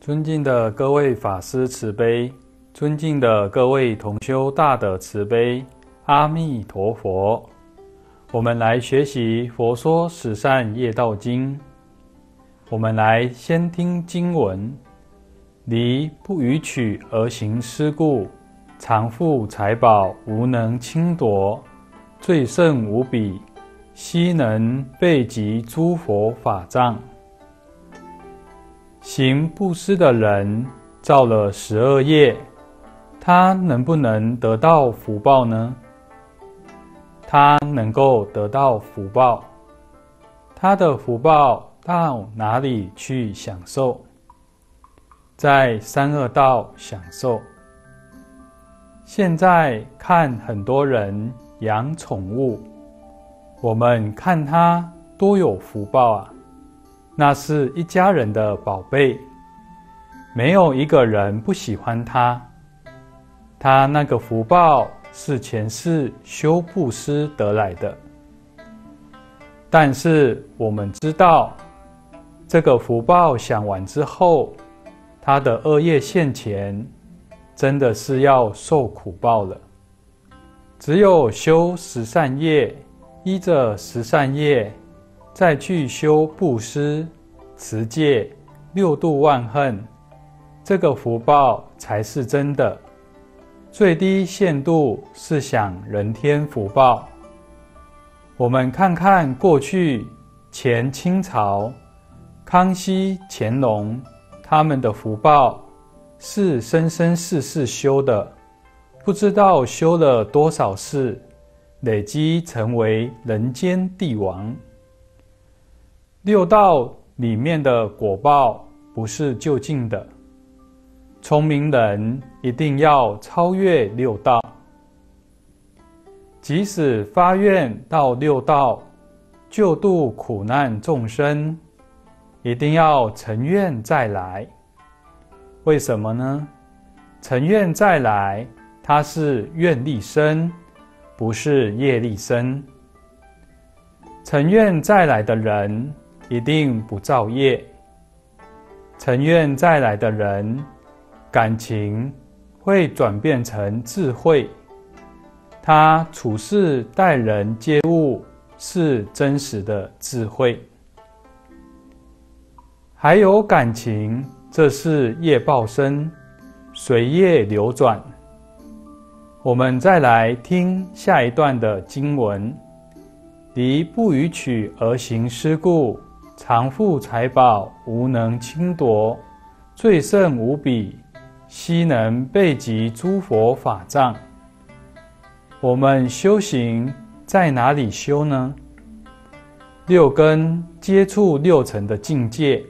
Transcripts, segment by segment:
尊敬的各位法师慈悲，尊敬的各位同修大德慈悲，阿弥陀佛。我们来学习《佛说十善业道经》。我们来先听经文：离不逾取而行施故，常富财宝无能侵夺，最胜无比，悉能备集诸佛法藏。行布施的人造了十二业，他能不能得到福报呢？他能够得到福报，他的福报到哪里去享受？在三恶道享受。现在看很多人养宠物，我们看他多有福报啊！那是一家人的宝贝，没有一个人不喜欢他。他那个福报是前世修布施得来的，但是我们知道，这个福报享完之后，他的恶业现前，真的是要受苦报了。只有修十善业，依着十善业。再去修布施、持戒、六度万恨，这个福报才是真的。最低限度是享人天福报。我们看看过去前清朝、康熙、乾隆他们的福报，是生生世世修的，不知道修了多少世，累积成为人间帝王。六道里面的果报不是就近的，聪明人一定要超越六道。即使发愿到六道救度苦难众生，一定要成愿再来。为什么呢？成愿再来，它是愿力生，不是业力生。成愿再来的人。一定不造业，成愿再来的人，感情会转变成智慧。他处事待人接物是真实的智慧，还有感情，这是业报生，随业流转。我们再来听下一段的经文：离不逾取而行施故。常富财宝无能侵夺，最胜无比，悉能备集诸佛法藏。我们修行在哪里修呢？六根接触六尘的境界，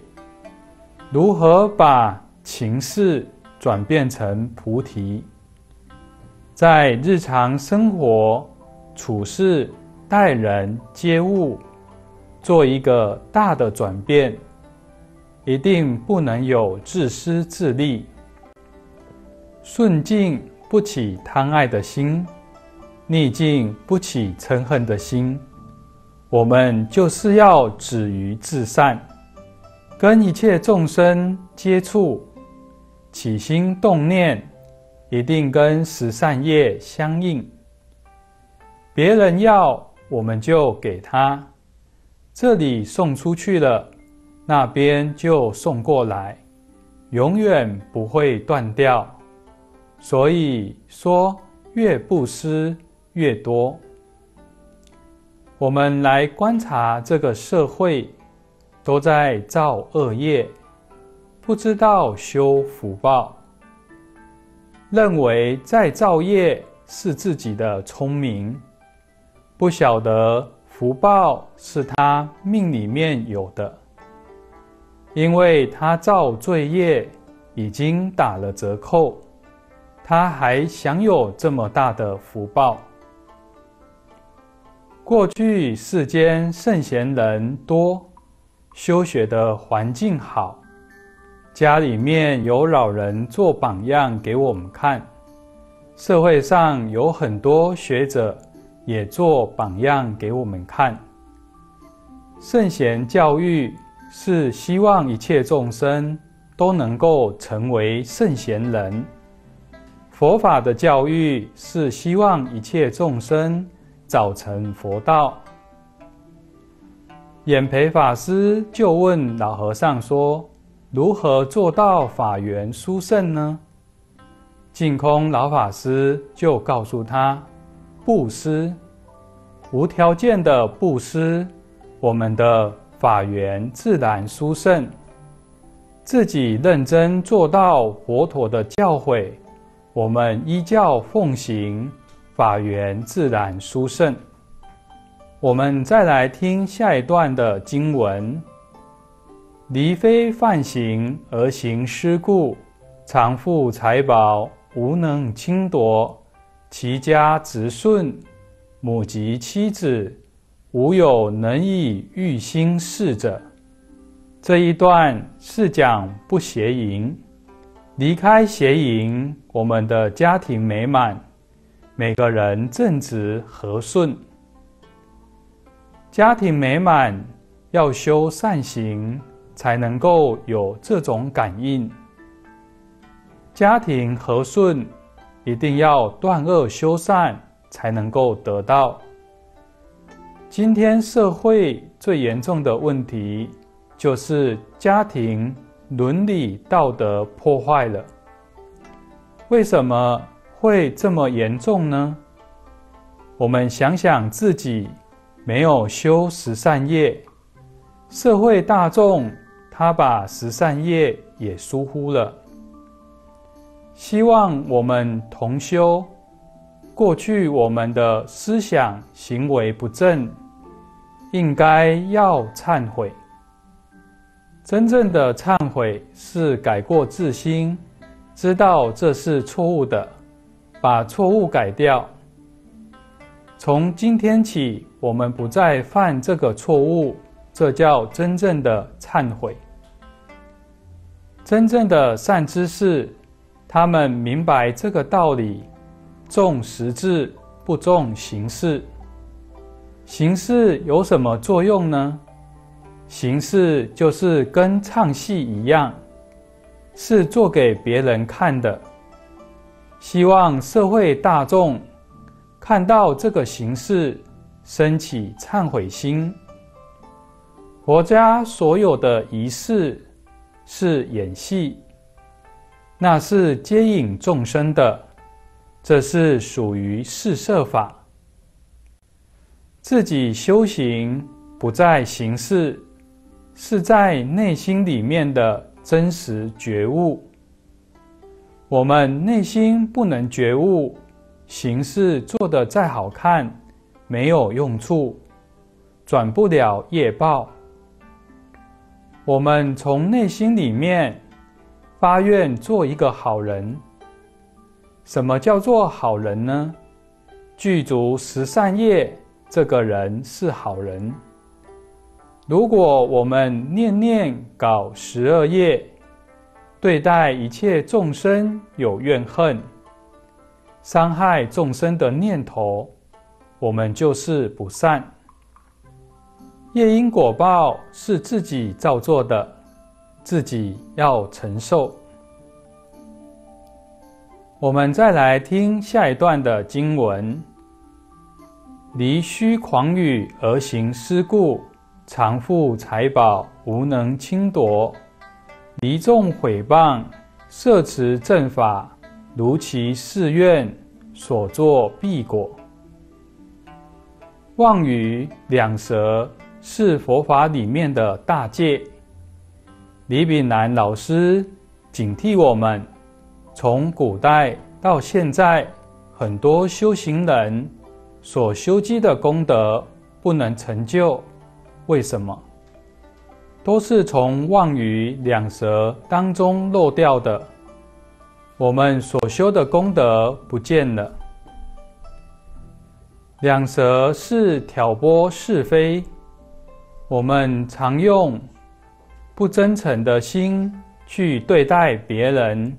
如何把情事转变成菩提？在日常生活处事、待人接物。做一个大的转变，一定不能有自私自利。顺境不起贪爱的心，逆境不起嗔恨的心。我们就是要止于至善，跟一切众生接触，起心动念，一定跟十善业相应。别人要，我们就给他。这里送出去了，那边就送过来，永远不会断掉。所以说，越布施越多。我们来观察这个社会，都在造恶业，不知道修福报，认为在造业是自己的聪明，不晓得。福报是他命里面有的，因为他造罪业已经打了折扣，他还享有这么大的福报。过去世间圣贤人多，修学的环境好，家里面有老人做榜样给我们看，社会上有很多学者也做榜样给我们看。圣贤教育是希望一切众生都能够成为圣贤人。佛法的教育是希望一切众生早成佛道。眼培法师就问老和尚说：“如何做到法缘殊胜呢？”净空老法师就告诉他：“布施，无条件的布施，我们的法缘自然殊胜。自己认真做到佛陀的教诲。”我们依教奉行，法缘自然殊胜。我们再来听下一段的经文：离非犯行而行施故，常富财宝无能侵夺，其家直顺，母及妻子无有能以欲心事者。这一段是讲不邪淫。离开邪淫，我们的家庭美满，每个人正直和顺。家庭美满要修善行，才能够有这种感应。家庭和顺，一定要断恶修善，才能够得到。今天社会最严重的问题，就是家庭。伦理道德破坏了，为什么会这么严重呢？我们想想自己没有修十善业，社会大众他把十善业也疏忽了。希望我们同修，过去我们的思想行为不正，应该要忏悔。真正的忏悔是改过自新，知道这是错误的，把错误改掉。从今天起，我们不再犯这个错误，这叫真正的忏悔。真正的善知识，他们明白这个道理：重实质，不重形式。形式有什么作用呢？形式就是跟唱戏一样，是做给别人看的。希望社会大众看到这个形式，升起忏悔心。佛家所有的仪式是演戏，那是接引众生的，这是属于四摄法。自己修行不在形式。是在内心里面的真实觉悟。我们内心不能觉悟，形式做的再好看，没有用处，转不了业报。我们从内心里面发愿做一个好人。什么叫做好人呢？具足十善业，这个人是好人。如果我们念念搞十二业，对待一切众生有怨恨、伤害众生的念头，我们就是不善。业因果报是自己造作的，自己要承受。我们再来听下一段的经文：离虚狂语而行施故。常富财宝无能侵夺，离众毁谤，摄持正法，如其誓愿所作必果。妄语两舌是佛法里面的大戒。李炳南老师警惕我们：从古代到现在，很多修行人所修积的功德不能成就。为什么？都是从妄语两舌当中漏掉的，我们所修的功德不见了。两舌是挑拨是非，我们常用不真诚的心去对待别人，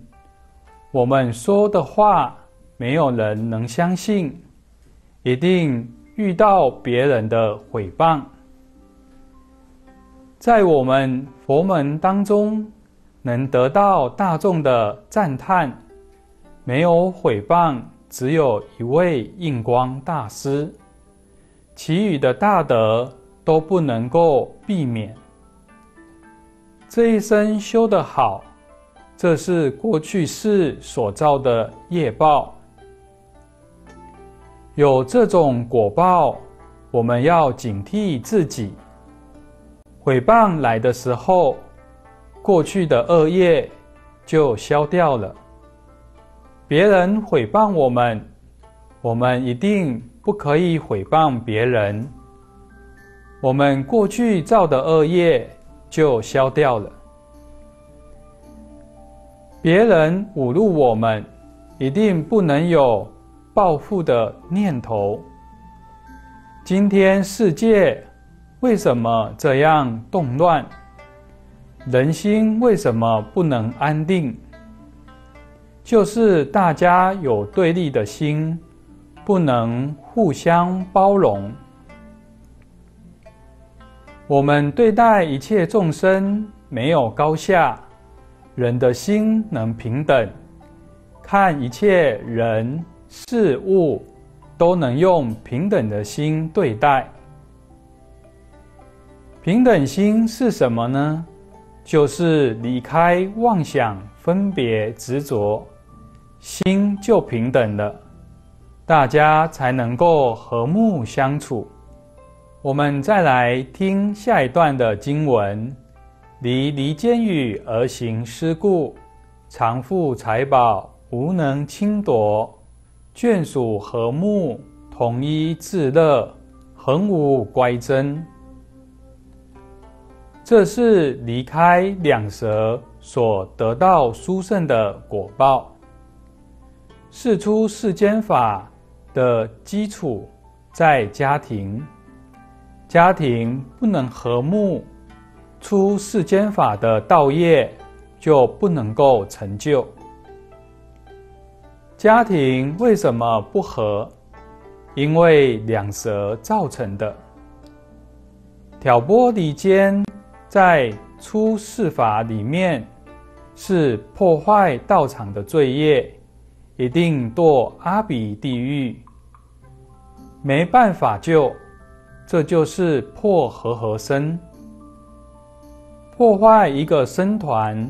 我们说的话没有人能相信，一定遇到别人的毁谤。在我们佛门当中，能得到大众的赞叹，没有毁谤。只有一位印光大师，其余的大德都不能够避免。这一生修得好，这是过去世所造的业报。有这种果报，我们要警惕自己。毁谤来的时候，过去的恶业就消掉了。别人毁谤我们，我们一定不可以毁谤别人。我们过去造的恶业就消掉了。别人侮辱我们，一定不能有报复的念头。今天世界为什么这样动乱？人心为什么不能安定？就是大家有对立的心，不能互相包容。我们对待一切众生没有高下，人的心能平等，看一切人事物都能用平等的心对待。平等心是什么呢？就是离开妄想、分别、执着。心就平等了，大家才能够和睦相处。我们再来听下一段的经文：离离间语而行施故，常富财宝无能侵夺，眷属和睦，统一自乐，恒无乖争。这是离开两舌所得到殊胜的果报。事出世间法的基础在家庭，家庭不能和睦，出世间法的道业就不能够成就。家庭为什么不和？因为两舌造成的。挑拨离间，在出世法里面是破坏道场的罪业。一定堕阿鼻地狱，没办法救，这就是破和合身，破坏一个僧团，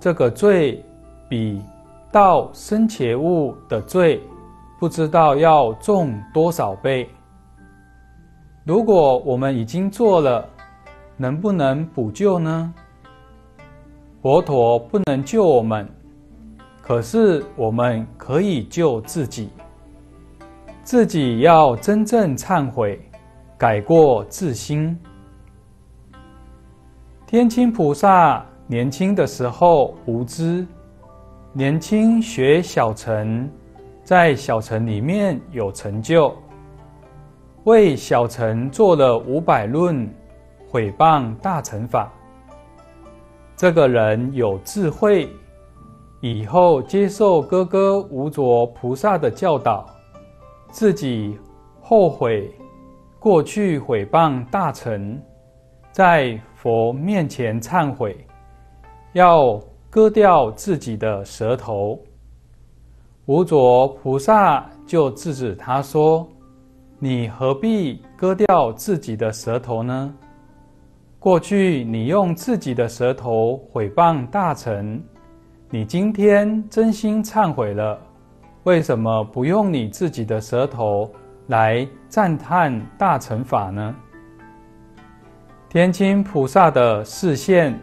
这个罪比盗生切物的罪不知道要重多少倍。如果我们已经做了，能不能补救呢？佛陀不能救我们。可是我们可以救自己，自己要真正忏悔，改过自新。天亲菩萨年轻的时候无知，年轻学小乘，在小乘里面有成就，为小乘做了五百论，毁谤大乘法。这个人有智慧。以后接受哥哥无着菩萨的教导，自己后悔过去毁谤大臣，在佛面前忏悔，要割掉自己的舌头。无着菩萨就制止他说：“你何必割掉自己的舌头呢？过去你用自己的舌头毁谤大臣。”你今天真心忏悔了，为什么不用你自己的舌头来赞叹大乘法呢？天亲菩萨的视线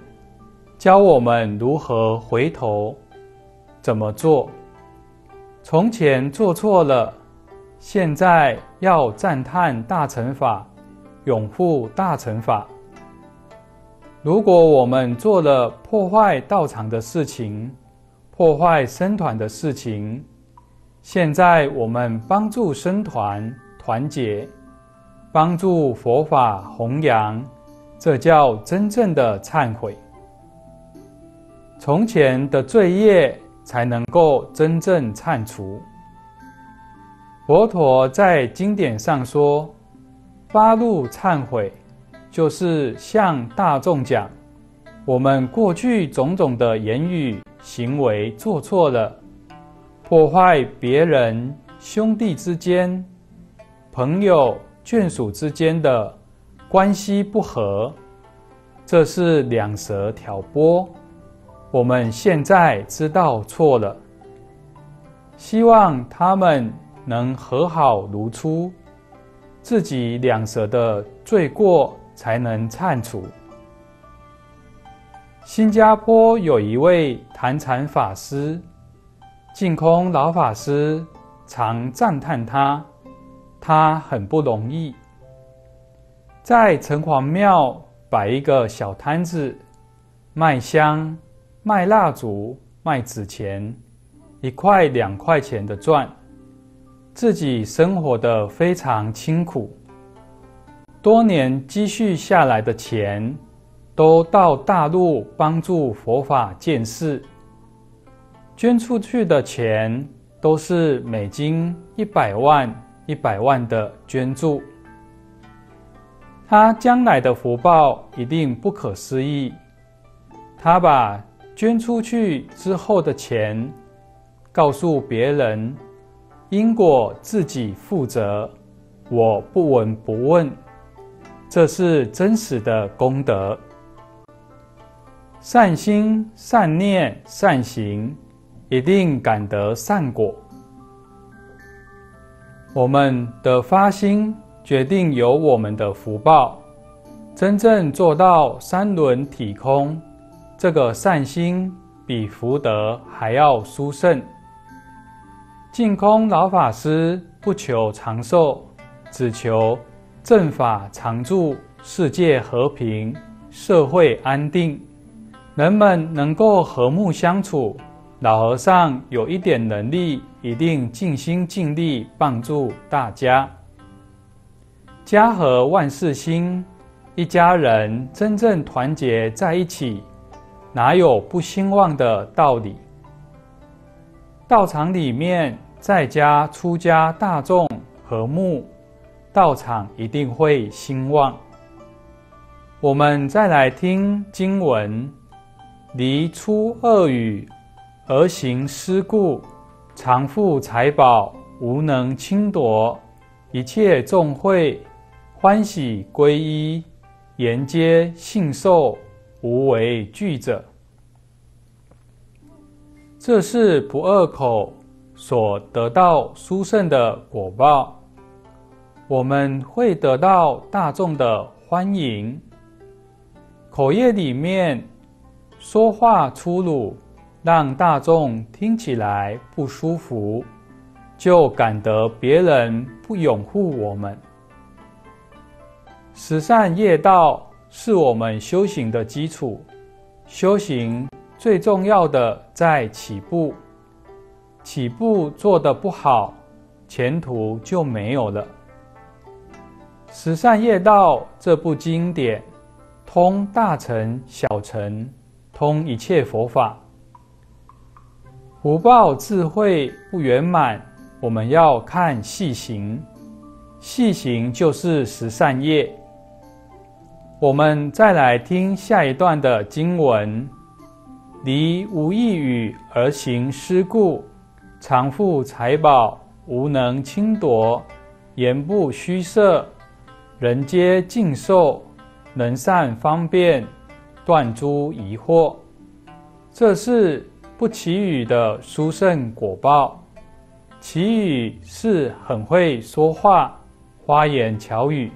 教我们如何回头，怎么做？从前做错了，现在要赞叹大乘法，拥护大乘法。如果我们做了破坏道场的事情，破坏僧团的事情，现在我们帮助僧团团结，帮助佛法弘扬，这叫真正的忏悔。从前的罪业才能够真正忏除。佛陀在经典上说：“八路忏悔，就是向大众讲，我们过去种种的言语行为做错了，破坏别人兄弟之间、朋友眷属之间的关系不和，这是两舌挑拨。我们现在知道错了，希望他们。”能和好如初，自己两舌的罪过才能忏除。新加坡有一位坛禅法师，净空老法师常赞叹他，他很不容易，在城隍庙摆一个小摊子，卖香、卖蜡烛、卖纸钱，一块两块钱的赚。自己生活的非常清苦，多年积蓄下来的钱，都到大陆帮助佛法建寺。捐出去的钱都是美金一百万、一百万的捐助。他将来的福报一定不可思议。他把捐出去之后的钱，告诉别人。因果自己负责，我不闻不问，这是真实的功德。善心、善念、善行，一定感得善果。我们的发心决定有我们的福报。真正做到三轮体空，这个善心比福德还要殊胜。净空老法师不求长寿，只求正法常住，世界和平，社会安定，人们能够和睦相处。老和尚有一点能力，一定尽心尽力帮助大家。家和万事兴，一家人真正团结在一起，哪有不兴旺的道理？道场里面。在家出家大众和睦，道场一定会兴旺。我们再来听经文：离出恶语而行施故，常富财宝无能侵夺，一切众会欢喜归依，沿皆信受，无为惧者。这是不二口。所得到殊胜的果报，我们会得到大众的欢迎。口业里面说话粗鲁，让大众听起来不舒服，就感得别人不拥护我们。十善业道是我们修行的基础，修行最重要的在起步。起步做得不好，前途就没有了。《十善业道》这部经典，通大乘、小乘，通一切佛法。福报智慧不圆满，我们要看细行，细行就是十善业。我们再来听下一段的经文：离无益语而行施故。常富财宝，无能侵夺；言不虚设，人皆尽受；能善方便，断诸疑惑。这是不祈语的殊胜果报。祈语是很会说话，花言巧语，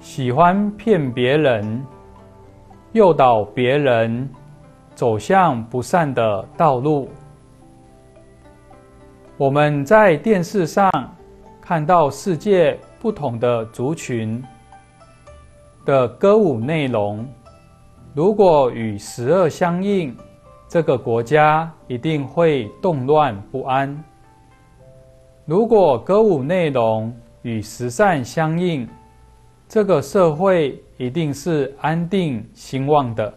喜欢骗别人，诱导别人走向不善的道路。我们在电视上看到世界不同的族群的歌舞内容，如果与十二相应，这个国家一定会动乱不安。如果歌舞内容与十善相应，这个社会一定是安定兴旺的。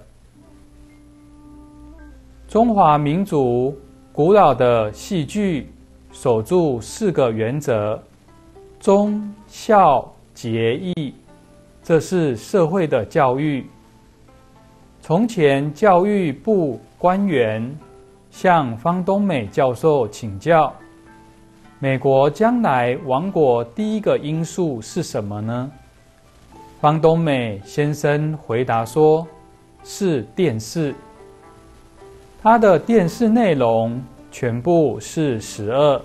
中华民族古老的戏剧守住四个原则：中、孝、节、义，这是社会的教育。从前教育部官员向方东美教授请教。美国将来亡国第一个因素是什么呢？方东美先生回答说：“是电视。他的电视内容全部是十二。”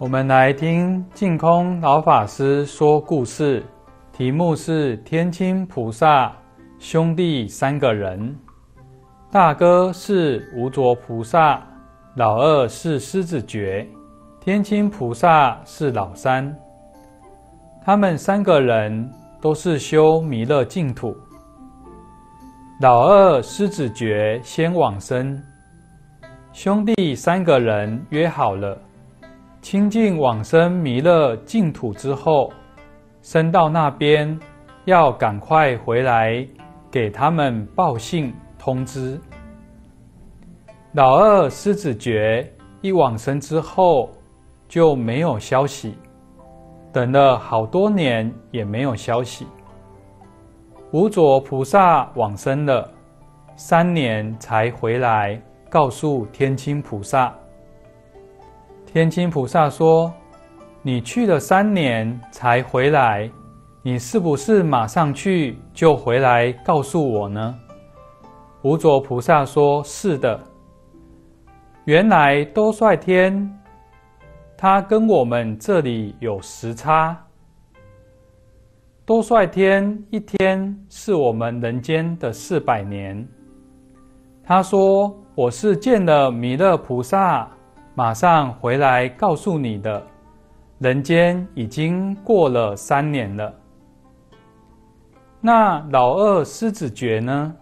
我们来听净空老法师说故事，题目是天亲菩萨兄弟三个人，大哥是无着菩萨，老二是狮子觉。天亲菩萨是老三，他们三个人都是修弥勒净土。老二狮子觉先往生，兄弟三个人约好了，清净往生弥勒净土之后，升到那边要赶快回来给他们报信通知。老二狮子觉一往生之后。就没有消息，等了好多年也没有消息。无着菩萨往生了，三年才回来告诉天亲菩萨。天亲菩萨说：“你去了三年才回来，你是不是马上去就回来告诉我呢？”无着菩萨说：“是的。”原来多帅天。他跟我们这里有时差，多帅天一天是我们人间的四百年。他说：“我是见了弥勒菩萨，马上回来告诉你的。人间已经过了三年了。”那老二狮子觉呢？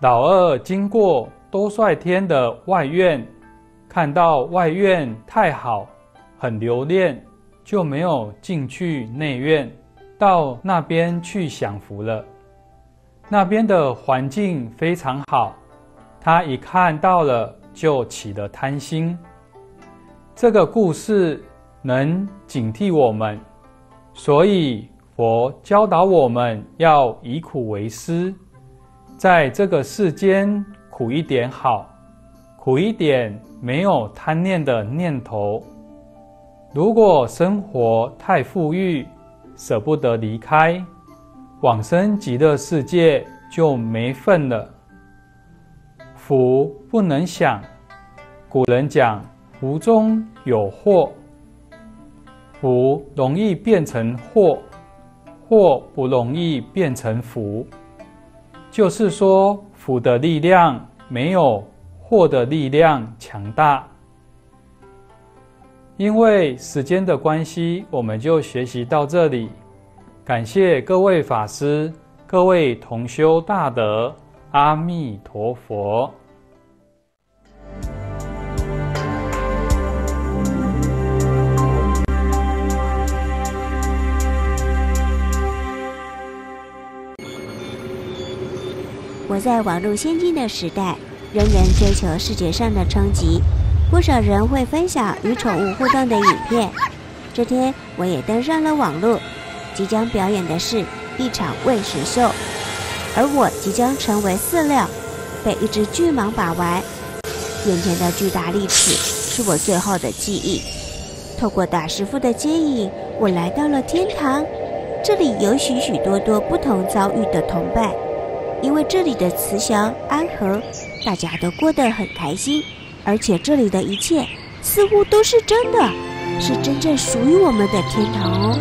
老二经过多帅天的外院，看到外院太好。很留恋，就没有进去内院，到那边去享福了。那边的环境非常好，他一看到了就起了贪心。这个故事能警惕我们，所以佛教导我们要以苦为师，在这个世间苦一点好，苦一点没有贪念的念头。如果生活太富裕，舍不得离开，往生极乐世界就没份了。福不能享，古人讲福中有祸，福容易变成祸，祸不容易变成福。就是说，福的力量没有祸的力量强大。因为时间的关系，我们就学习到这里。感谢各位法师、各位同修大德，阿弥陀佛。我在网络先进的时代，人人追求视觉上的冲击。不少人会分享与宠物互动的影片。这天，我也登上了网络。即将表演的是一场喂食秀，而我即将成为饲料，被一只巨蟒把玩。眼前的巨大利齿是我最后的记忆。透过大师傅的接引，我来到了天堂。这里有许许多多不同遭遇的同伴，因为这里的慈祥安和，大家都过得很开心。而且这里的一切似乎都是真的，是真正属于我们的天堂哦。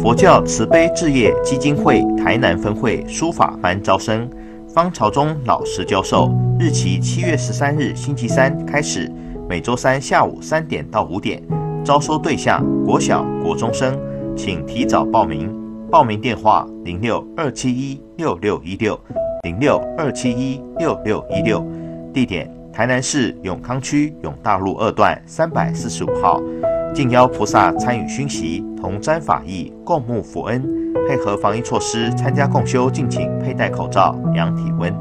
佛教慈悲置业基金会台南分会书法班招生，方朝忠老师教授，日期七月十三日星期三开始。每周三下午三点到五点，招收对象国小、国中生，请提早报名。报名电话：零六二七一六六一六零六二七一六六一六。地点：台南市永康区永大路二段三百四十五号。敬邀菩萨参与熏习，同沾法益，共沐佛恩。配合防疫措施参加共修，敬请佩戴口罩、量体温。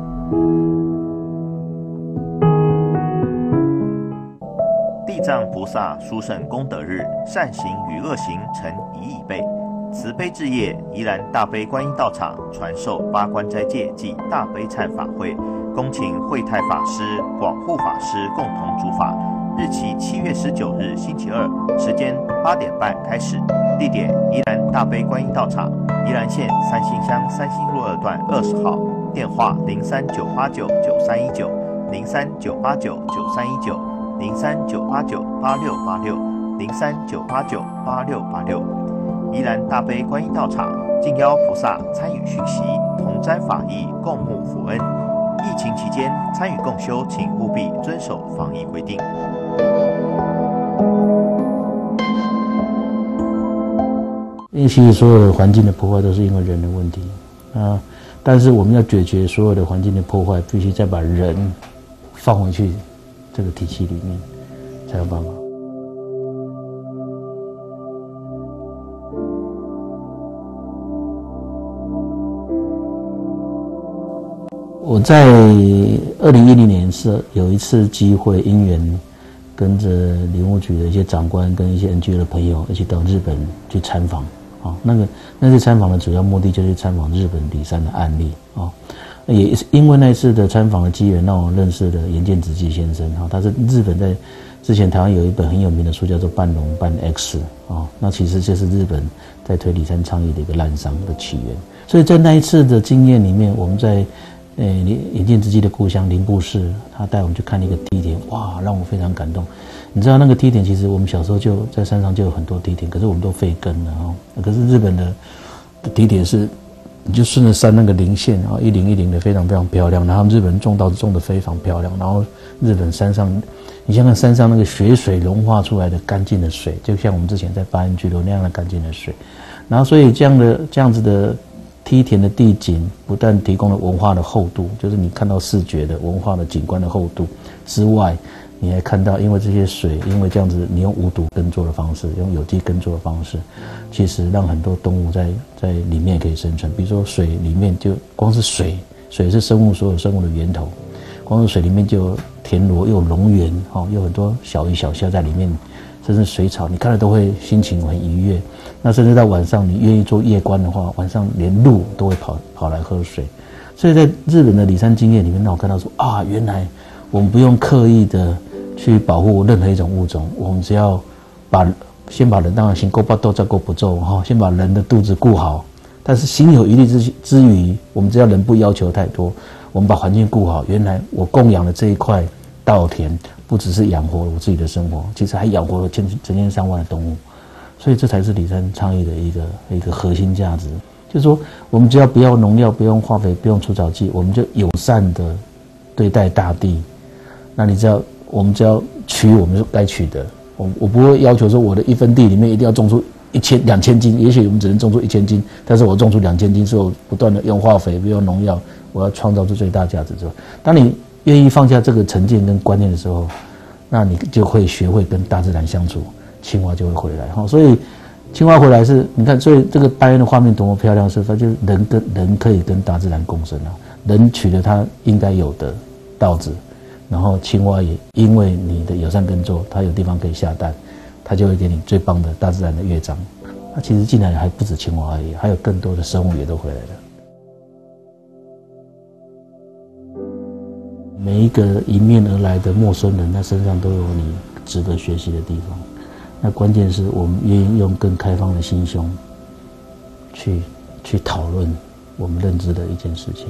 地藏菩萨殊胜功德日，善行与恶行成一亿倍。慈悲置业宜兰大悲观音道场传授八关斋戒暨大悲忏法会，恭请慧泰法师、广护法师共同主法。日期七月十九日星期二，时间八点半开始。地点宜兰大悲观音道场，宜兰县三星乡三星路二段二十号。电话零三九八九九三一九零三九八九九三一九零三九八九八六八六零三九八九八六八六。宜兰大悲观音道场，敬邀菩萨参与学习，同沾法益，共沐福恩。疫情期间参与共修，请务必遵守防疫规定。因为其实所有的环境的破坏都是因为人的问题啊，但是我们要解决所有的环境的破坏，必须再把人放回去这个体系里面，才有办法。我在二零一零年是有一次机会因缘，跟着林务局的一些长官跟一些 NGO 的朋友一起到日本去参访啊。那个那次参访的主要目的就是参访日本里山的案例啊。也是因为那一次的参访的机缘，让我认识了岩见直纪先生啊。他是日本在之前台湾有一本很有名的书叫做《半龙半 X》啊。那其实就是日本在推李三倡议的一个滥觞的起源。所以在那一次的经验里面，我们在诶，眼眼见之际的故乡林布市，他带我们去看一个梯田，哇，让我非常感动。你知道那个梯田，其实我们小时候就在山上就有很多梯田，可是我们都废根了哦。可是日本的梯田是，你就顺着山那个零线啊，一零一零的，非常非常漂亮。然后日本人种稻子种的非常漂亮。然后日本山上，你像看山上那个雪水融化出来的干净的水，就像我们之前在八安居留那样的干净的水。然后所以这样的这样子的。梯田的地景不但提供了文化的厚度，就是你看到视觉的文化的景观的厚度之外，你还看到，因为这些水，因为这样子，你用无毒耕作的方式，用有机耕作的方式，其实让很多动物在在里面可以生存。比如说水里面就光是水，水是生物所有生物的源头，光是水里面就田螺又有龙源，哈，有很多小鱼小虾在里面。甚至水草，你看了都会心情很愉悦。那甚至到晚上，你愿意做夜观的话，晚上连鹿都会跑跑来喝水。所以在日本的里山经验里面，让我看到说啊，原来我们不用刻意的去保护任何一种物种，我们只要把先把人当然先够不多再够不皱哈，先把人的肚子顾好。但是心有余力之之余，我们只要人不要求太多，我们把环境顾好。原来我供养的这一块稻田。不只是养活我自己的生活，其实还养活了千成千上万的动物，所以这才是李山倡议的一个一个核心价值。就是说，我们只要不要农药，不用化肥，不用除草剂，我们就友善的对待大地。那你只要我们只要取我们该取的，我我不会要求说我的一分地里面一定要种出一千两千斤，也许我们只能种出一千斤，但是我种出两千斤，是我不断的用化肥，不用农药，我要创造出最大价值之后，当你。愿意放下这个成见跟观念的时候，那你就会学会跟大自然相处，青蛙就会回来哈。所以青蛙回来是，你看，所以这个白人的画面多么漂亮，是它就是人跟人可以跟大自然共生啊。人取得他应该有的稻子，然后青蛙也因为你的友善耕作，它有地方可以下蛋，它就会给你最棒的大自然的乐章。它其实进来还不止青蛙而已，还有更多的生物也都回来了。每一个迎面而来的陌生人，他身上都有你值得学习的地方。那关键是我们愿意用更开放的心胸，去去讨论我们认知的一件事情。